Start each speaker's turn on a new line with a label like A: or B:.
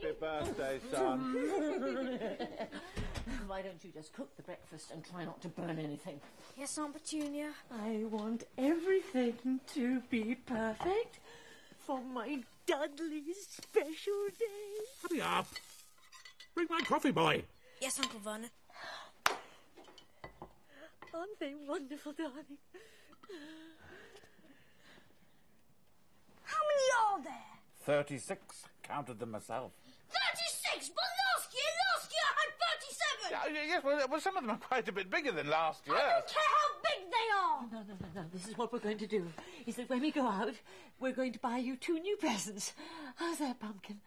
A: birthday, son.
B: Why don't you just cook the breakfast and try not to burn anything?
C: Yes, Aunt Petunia.
B: I want everything to be perfect for my Dudley's special day.
D: Hurry up. Bring my coffee, boy.
C: Yes, Uncle Vernon.
B: Aren't they wonderful, darling?
C: How many are there?
A: 36. Counted them myself.
C: 36! But last year, last year I had 37!
A: Yeah, yes, well, well, some of them are quite a bit bigger than last year.
C: I don't care how big they are!
B: No, no, no, no. This is what we're going to do. Is that when we go out, we're going to buy you two new presents. How's that, Pumpkin?